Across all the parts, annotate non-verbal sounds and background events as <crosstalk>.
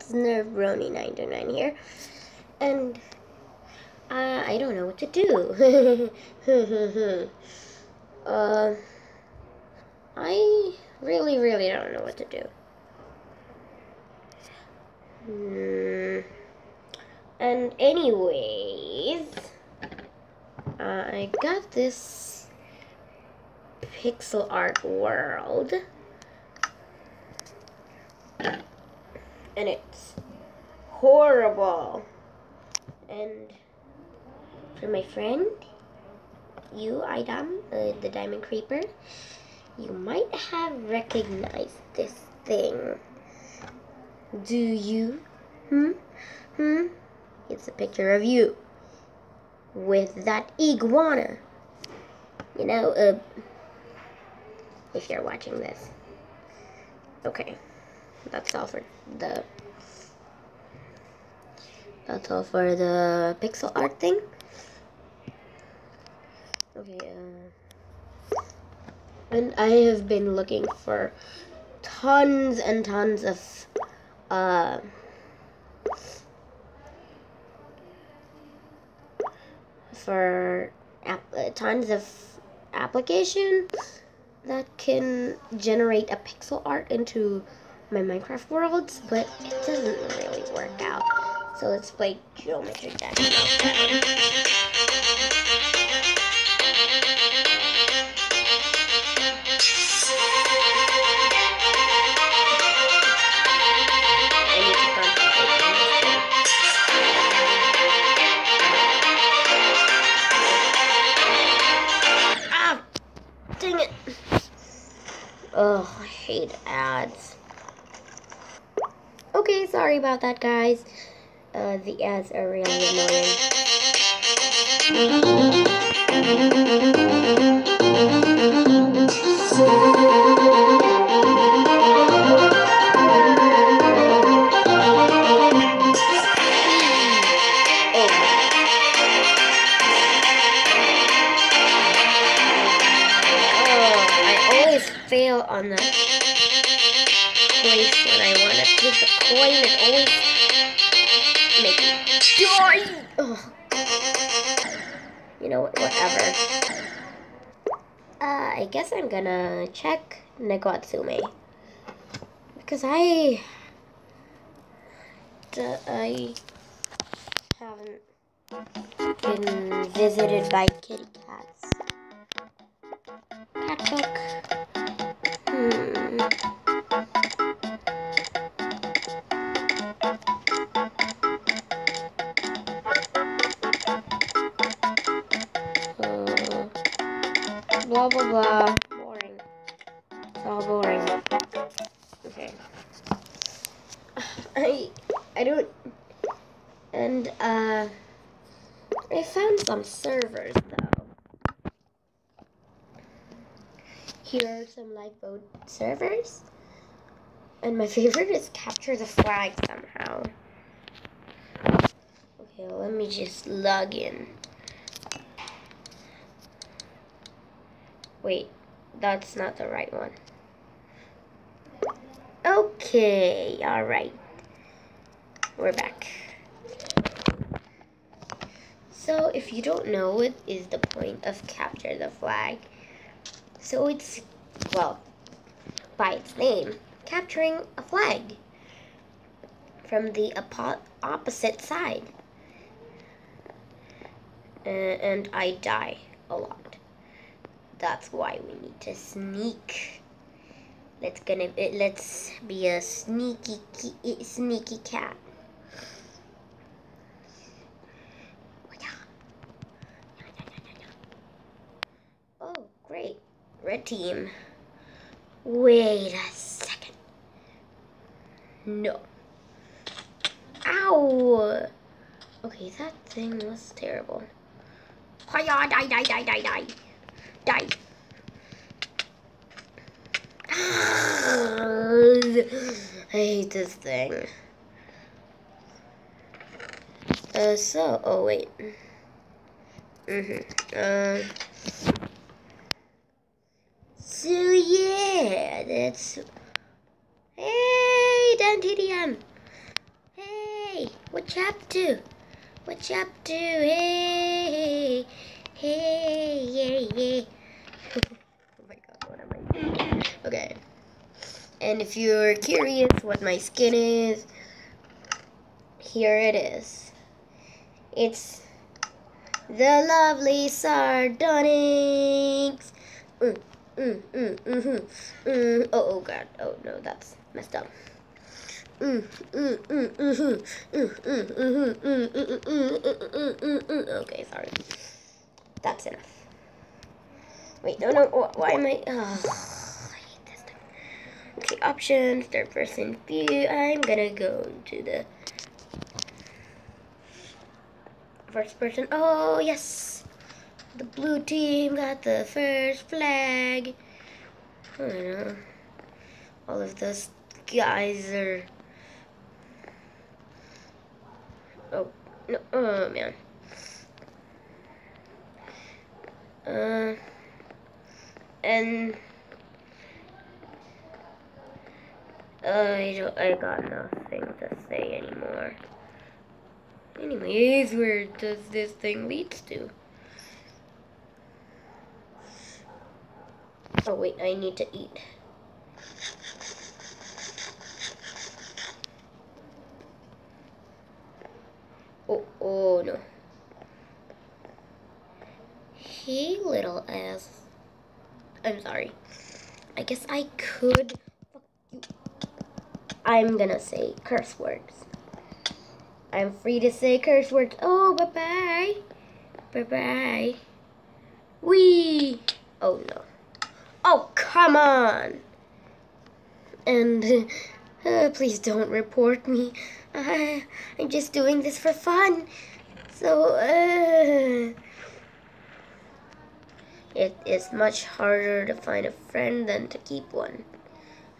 it's Nerd Brony 929 here, and uh, I don't know what to do. <laughs> uh, I really, really don't know what to do. Hmm. And anyways, uh, I got this pixel art world. And it's horrible. And for my friend, you, Idam, uh, the Diamond Creeper, you might have recognized this thing. Do you? Hmm? Hmm? It's a picture of you with that iguana. You know, uh, if you're watching this. Okay, that's all for the. That's all for the pixel art thing. Okay, uh, and I have been looking for tons and tons of, uh, for uh, tons of applications that can generate a pixel art into my Minecraft worlds, but it doesn't really work out. So let's play Geometry Dash. Dang it! Oh, I hate ads. About that, guys. Uh, the ads are really annoying. Always me die. You know what? Whatever. Uh, I guess I'm gonna check Neko Atsume because I... I haven't been visited by kitty cats. Lifeboat servers. And my <laughs> favorite is capture the flag somehow. Okay, let me just log in. Wait, that's not the right one. Okay, alright. We're back. So, if you don't know what is the point of capture the flag, so it's, well, by its name, capturing a flag from the oppo- opposite side. And I die a lot. That's why we need to sneak. Let's gonna let's be a sneaky sneaky cat. Oh, great. Red team. Wait a second. No. Ow! Okay, that thing was terrible. Hiya, die, die, die, die, die. Die. I hate this thing. Uh, so, oh wait. Mm-hmm. Uh, so yeah, that's. Hey, Dan TDM. Hey, what you up to? What you up to? Hey, hey, yeah, yeah. <laughs> oh my god, what am I doing? Okay. And if you're curious what my skin is, here it is. It's the lovely sardonyx. Mm, mm, mm, mm-hmm. mm, mm, mm. Oh, oh god. Oh no, that's messed up. Okay, sorry. That's enough. Wait, no, no. Why am I? Oh, I hate this thing. Okay, options, third person view. I'm gonna go to the first person. Oh, yes. The blue team got the first flag. I don't know. All of those guys are Oh, no, oh man. Uh, and I don't, I got nothing to say anymore. Anyways, where does this thing lead to? Oh wait, I need to eat. Oh, oh no. Hey, little ass. I'm sorry. I guess I could. I'm gonna say curse words. I'm free to say curse words. Oh, bye bye. Bye bye. Wee. Oh no. Come on. And <laughs> uh, please don't report me. Uh, I'm just doing this for fun. So, uh, it is much harder to find a friend than to keep one.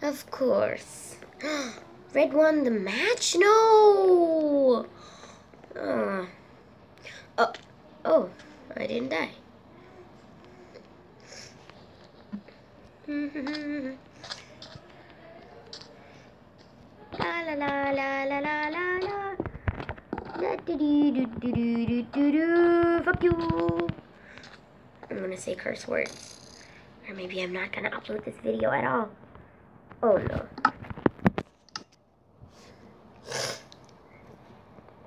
Of course. <gasps> Red won the match? No! Uh, oh, oh, I didn't die. La la la la la la la la. Do do do do do do do. Fuck you. I'm gonna say curse words. Or maybe I'm not gonna upload this video at all. Oh no.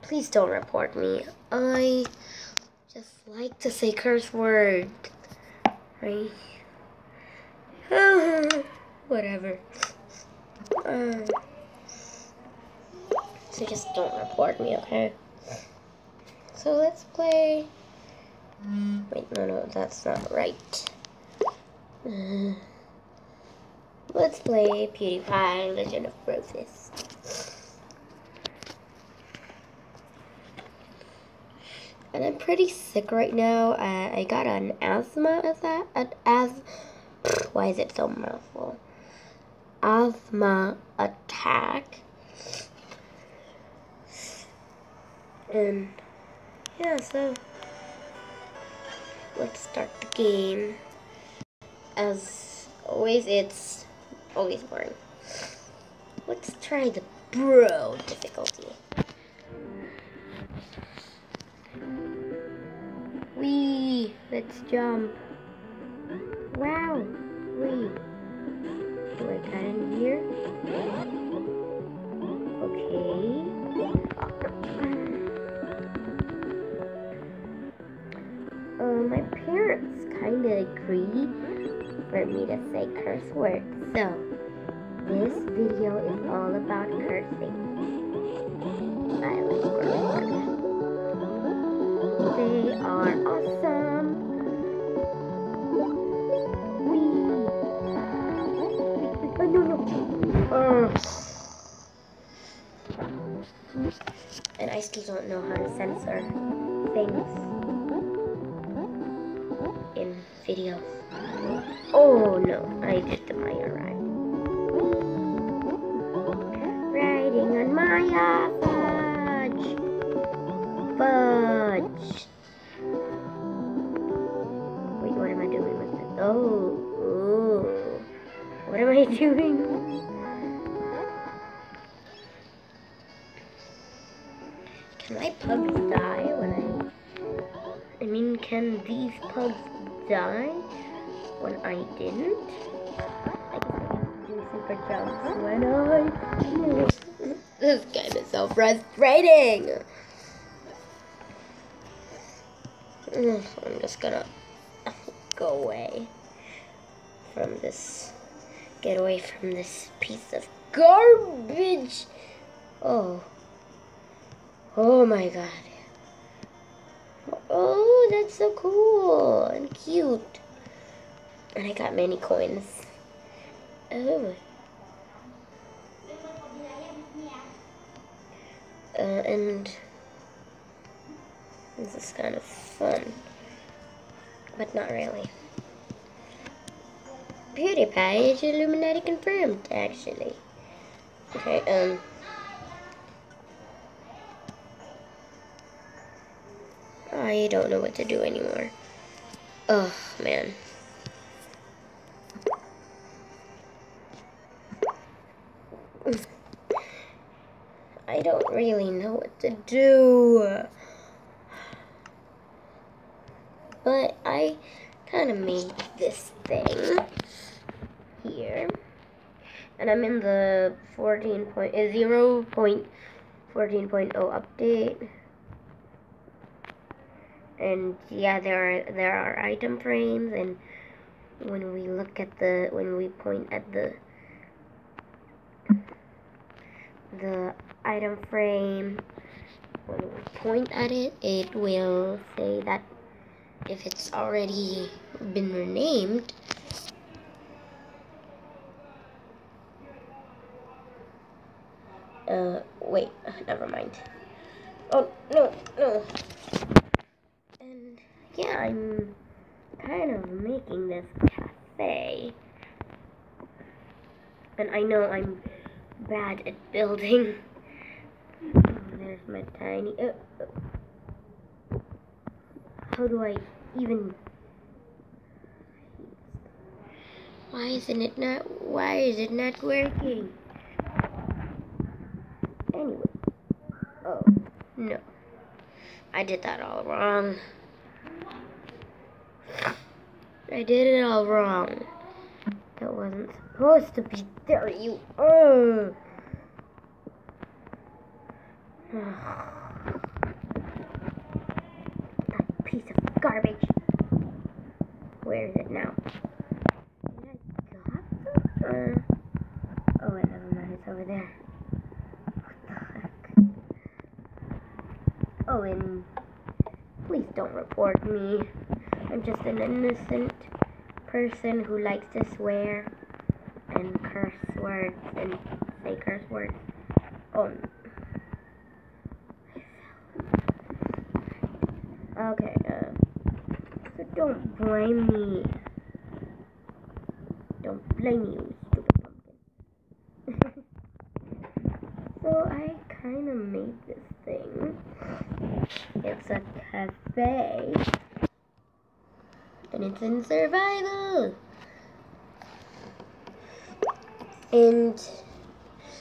Please don't report me. I just like to say curse words. Right? <laughs> Whatever. So just don't report me, okay? So let's play... Wait, no, no, that's not right. Uh, <sighs> let's play PewDiePie Legend of Roses. And I'm pretty sick right now. Uh, I got an asthma as that. An as why is it so mouthful? Asthma attack. And yeah, so let's start the game. As always, it's always boring. Let's try the bro difficulty. Wee, let's jump. Wow, wee. Do I cut in here? Uh, my parents kind of agree for me to say curse words. So, this video is all about cursing. I like. They are awesome. And I still don't know how to censor things in videos. Oh no, I did the Maya ride. Riding on Maya Fudge. Fudge. Wait, what am I doing with it? Oh, oh. What am I <laughs> doing? Pugs die when I... I mean, can these pugs die when I didn't? I can do super jumps when I... this game is so frustrating! I'm just gonna go away from this. Get away from this piece of garbage! Oh. Oh my god. Oh, that's so cool and cute. And I got many coins. Oh. Uh, and this is kind of fun. But not really. PewDiePie is Illuminati confirmed, actually. Okay, um... I don't know what to do anymore. Oh, man. I don't really know what to do. But I kind of made this thing here. And I'm in the 14.0.14.0 uh, update and yeah there are there are item frames and when we look at the when we point at the the item frame when we point at it it will say that if it's already been renamed uh wait never mind. Oh no no yeah, I'm kind of making this cafe. And I know I'm bad at building. Oh, <laughs> there's my tiny... Oh, uh, how do I even... Why isn't it not... Why is it not working? Anyway. Oh, no. I did that all wrong. I did it all wrong. That wasn't supposed to be there, you. are. that piece of garbage. Where is it now? Did I this? Or... Oh, wait, never mind. It's over there. What the heck? Oh, and please don't report me. Just an innocent person who likes to swear and curse words and say curse words. Oh. Okay, uh, so don't blame me. Don't blame you, stupid pumpkin. <laughs> so I kind of made this thing. It's a cafe and it's in survival. And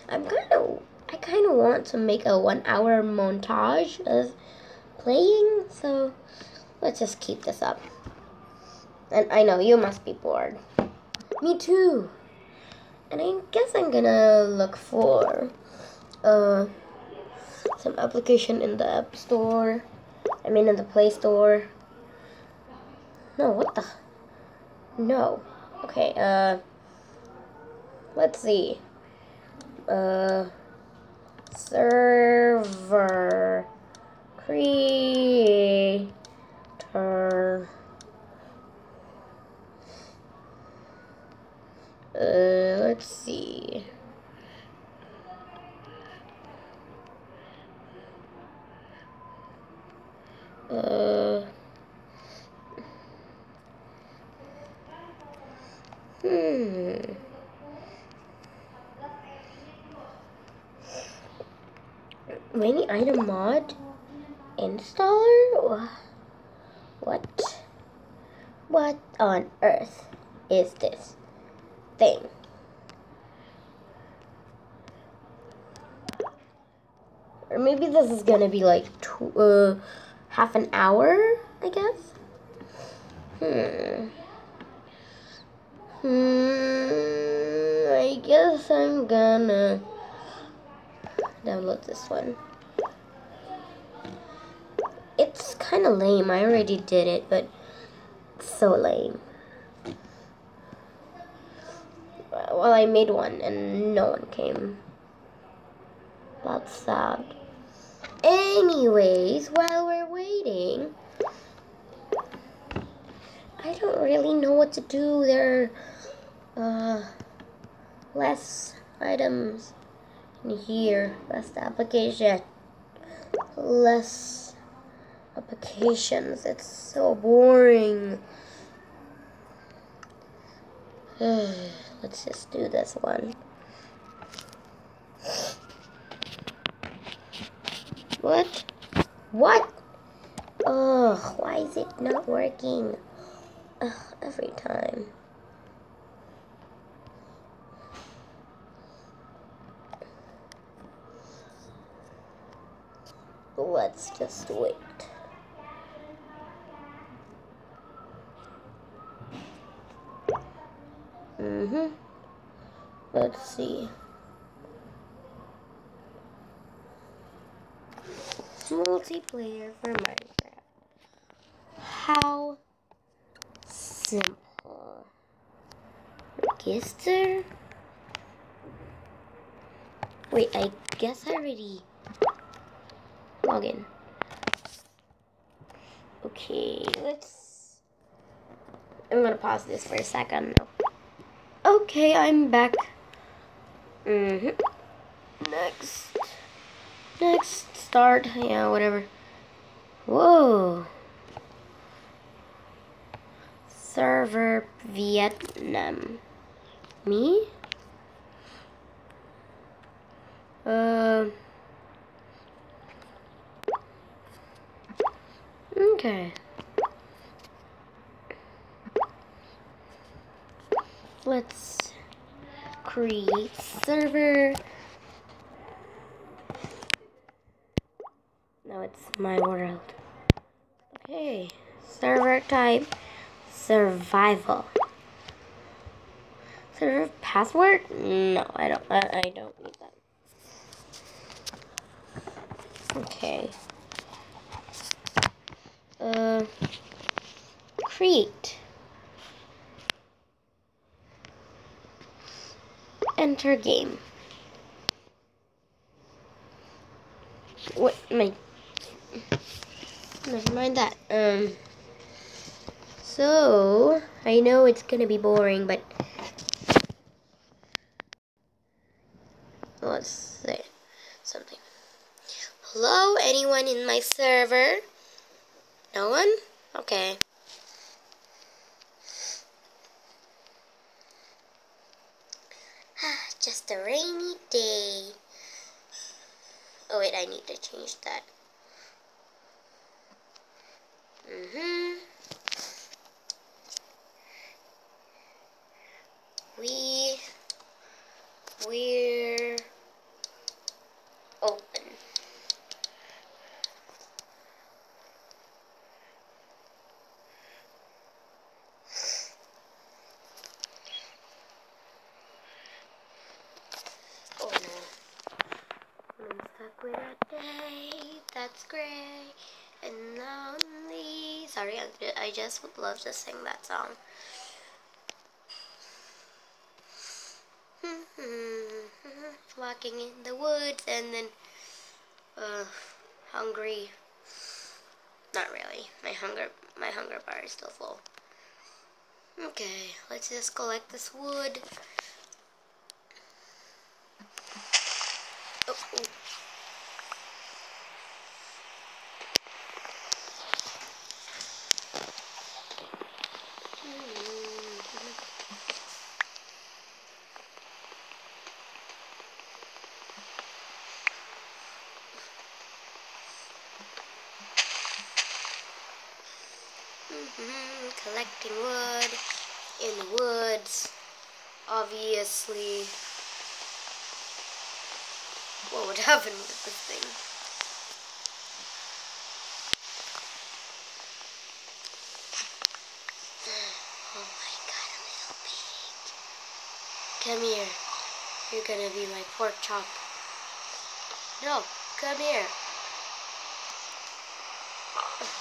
I'm kind of, I kind of want to make a one hour montage of playing, so let's just keep this up. And I know you must be bored. Me too. And I guess I'm gonna look for uh, some application in the App Store. I mean in the Play Store. No, what the? No. Okay, uh, let's see. Uh, server creator. Uh, let's see. Uh, Hmm. Many item mod installer? What? What on earth is this thing? Or maybe this is gonna be like uh, half an hour, I guess. Hmm. Hmm. I guess I'm gonna download this one. It's kind of lame. I already did it, but so lame. Well, I made one and no one came. That's sad. Anyways, while we're waiting, I don't really know what to do. There are uh, less items in here, less application, less applications. It's so boring. <sighs> Let's just do this one. What? What? Ugh, why is it not working? Ugh, every time. Let's just wait. Mm-hmm. Let's see. Multiplayer for Minecraft. How simple. Register? Wait, I guess I already log in. Okay, let's... I'm gonna pause this for a second. Okay, I'm back. Mm-hmm. Next. Next. Start. Yeah, whatever. Whoa. Server Vietnam. Me? Uh. Okay. Let's create server. Now it's my world. Okay, server type, survival. Server password? No, I don't. I, I don't need that. Okay. Uh, create. Enter game. What my never mind that. Um so I know it's gonna be boring, but let's say something. Hello, anyone in my server? No one? Okay. Ah, Just a rainy day. Oh wait, I need to change that. Mm-hmm. We we're open. Oh no. I'm stuck with a day that's gray and lonely. Sorry, I just would love to sing that song. Walking in the woods and then uh hungry. Not really. My hunger my hunger bar is still full. Okay, let's just collect this wood. obviously what would <laughs> happen with this thing. <sighs> Oh my god, a little pig. Come here. You're gonna be my pork chop. No, come here.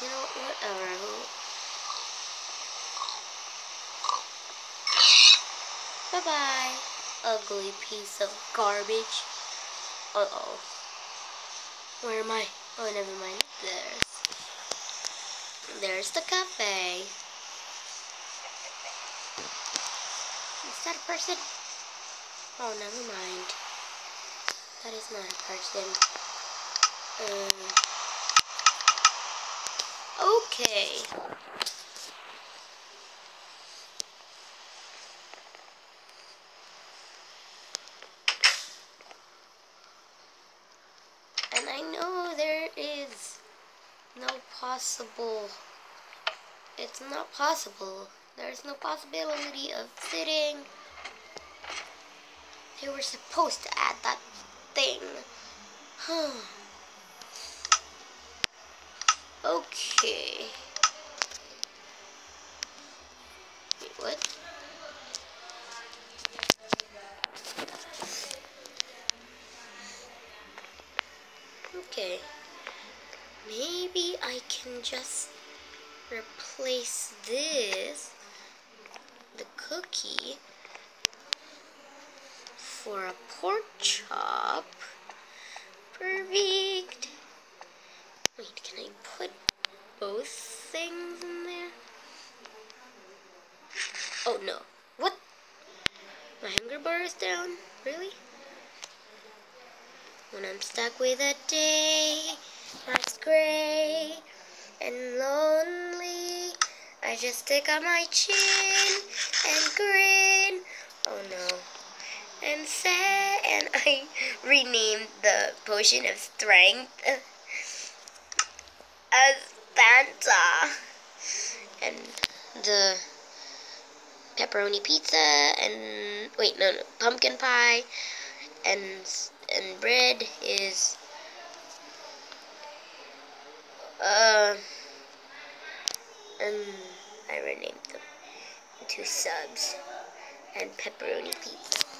You know, whatever. Bye-bye, ugly piece of garbage. Uh-oh. Where am I? Oh, never mind. There's... There's the cafe. Is that a person? Oh, never mind. That is not a person. Um, okay. And I know there is no possible, it's not possible. There's no possibility of sitting. They were supposed to add that thing. Huh. <sighs> okay. Down? Really? When I'm stuck with a day that's gray and lonely, I just stick on my chin and grin. Oh no. And say, and <laughs> I renamed the potion of strength as Fanta. And the pepperoni pizza and wait no no pumpkin pie and and bread is uh and I renamed them to subs and pepperoni pizza.